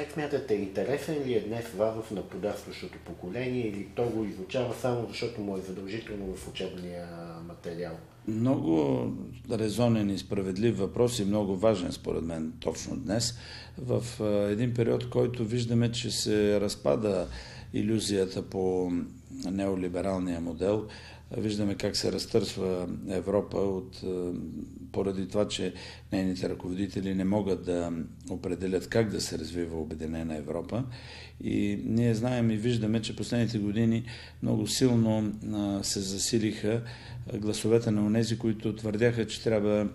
Как смятате, интересен ли е днес Вазов на подрастващото поколение или то го изучава само защото му е задължително в учебния материал? Много резонен и справедлив въпрос и много важен според мен точно днес. В един период, който виждаме, че се разпада иллюзията по неолибералния модел, Виждаме как се разтърсва Европа от, поради това, че нейните ръководители не могат да определят как да се развива Обединена Европа. И ние знаем и виждаме, че последните години много силно се засилиха гласовете на онези, които твърдяха, че трябва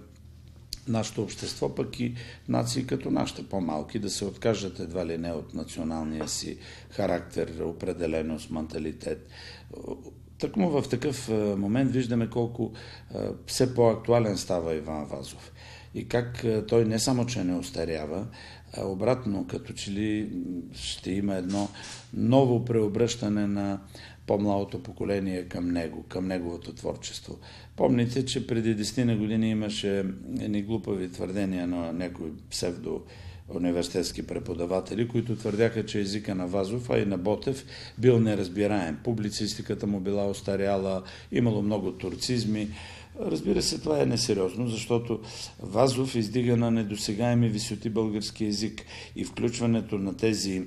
нашето общество, пък и нации като нашите по-малки, да се откажат едва ли не от националния си характер, определеност, менталитет. Тъкмо в такъв момент виждаме колко все по-актуален става Иван Вазов. И как той не само, че не остарява, а обратно, като че ли ще има едно ново преобръщане на по-младото поколение към него, към неговото творчество. Помните, че преди 10 на години имаше едни глупави твърдения на някои псевдо университетски преподаватели, които твърдяха, че езика на Вазов, а и на Ботев бил неразбираем. Публицистиката му била остаряла, имало много турцизми. Разбира се, това е несериозно, защото Вазов издига на недосегаеми висоти български язик и включването на тези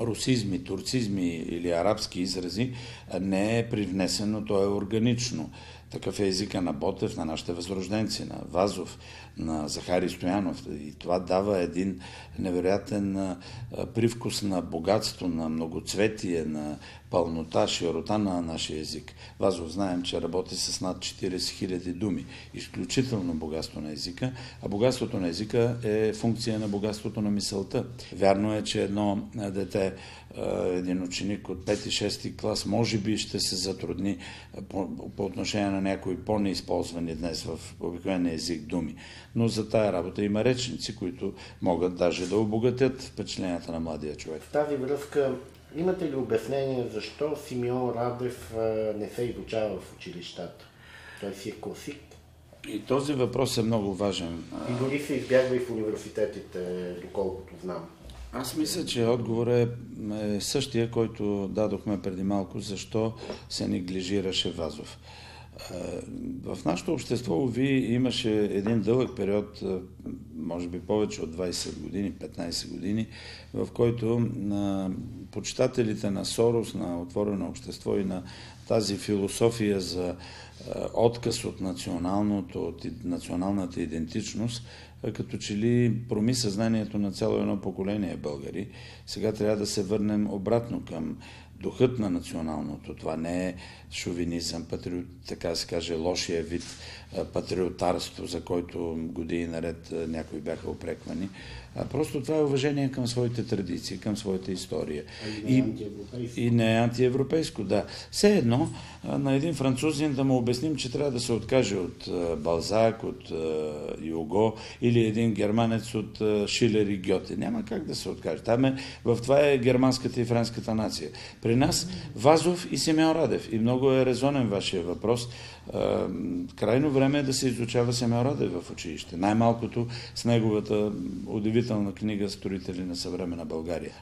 русизми, турцизми или арабски изрази не е привнесено, то е органично. Такъв е езика на Ботев, на нашите възрожденци, на Вазов, на Захари Стоянов. И това дава един невероятен привкус на богатство, на многоцветие, на пълнота, широта на нашия език. Вазов знаем, че работи с над 40 000 думи. Изключително богатство на езика. А богатството на езика е функция на богатството на мисълта. Вярно е, че едно дете един ученик от 5-6 клас може би ще се затрудни по, по отношение на някои по-неизползвани днес в обикновения език думи. Но за тая работа има речници, които могат даже да обогатят впечатленията на младия човек. В тази връзка имате ли обяснение защо Симеон Радев не се изучава в училищата? Той си е класик. И този въпрос е много важен. И дори се избягва и в университетите, доколкото знам. Аз мисля, че отговор е, е същия, който дадохме преди малко, защо се неглижираше Вазов. В нашето общество, ви имаше един дълъг период, може би повече от 20 години, 15 години, в който на почитателите на Сорос, на отворено общество и на тази философия за отказ от националното, от националната идентичност, като че ли проми съзнанието на цяло едно поколение българи. Сега трябва да се върнем обратно към духът на националното. Това не е шовинизъм, патриот, така се каже, лошия вид патриотарство, за който години наред някои бяха опреквани. А просто това е уважение към своите традиции, към своята история. И, и, и не е антиевропейско, да. Все едно на един французин да му обясним, че трябва да се откаже от Балзак, от Юго или един германец от Шилер и Гьоте. Няма как да се откаже. Там е, в това е германската и френската нация. При нас Вазов и Семен Радев. И много е резонен вашия въпрос. Крайно време е да се изучава Семен Радев в училище. Най-малкото с неговата удивителна книга Сторители на съвременна България.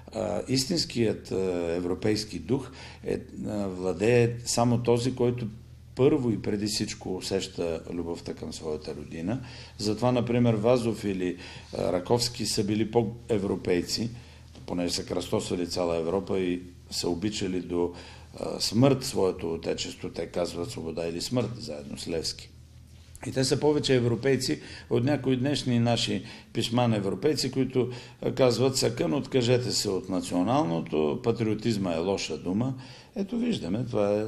Истинският европейски дух е, владее само този, който първо и преди всичко усеща любовта към своята родина. Затова, например, Вазов или Раковски са били по-европейци, понеже са кръстосвали цяла Европа и са обичали до смърт своето отечество. Те казват свобода или смърт, заедно с Левски. И те са повече европейци от някои днешни наши писма на европейци, които казват съкън, откажете се от националното, патриотизма е лоша дума. Ето виждаме, това е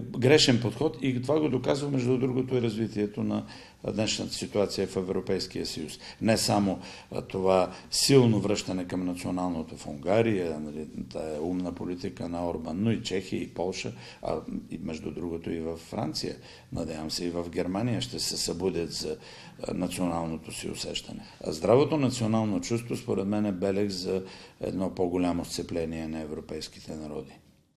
грешен подход и това го доказва, между другото, и развитието на днешната ситуация в Европейския съюз. Не само това силно връщане към националното в Унгария, нали, тая умна политика на Орбан, но и Чехия, и Полша, а и между другото и в Франция, надявам се и в Германия ще се събудят за националното си усещане. А здравото национално чувство, според мен, е белег за едно по-голямо сцепление на европейските народи.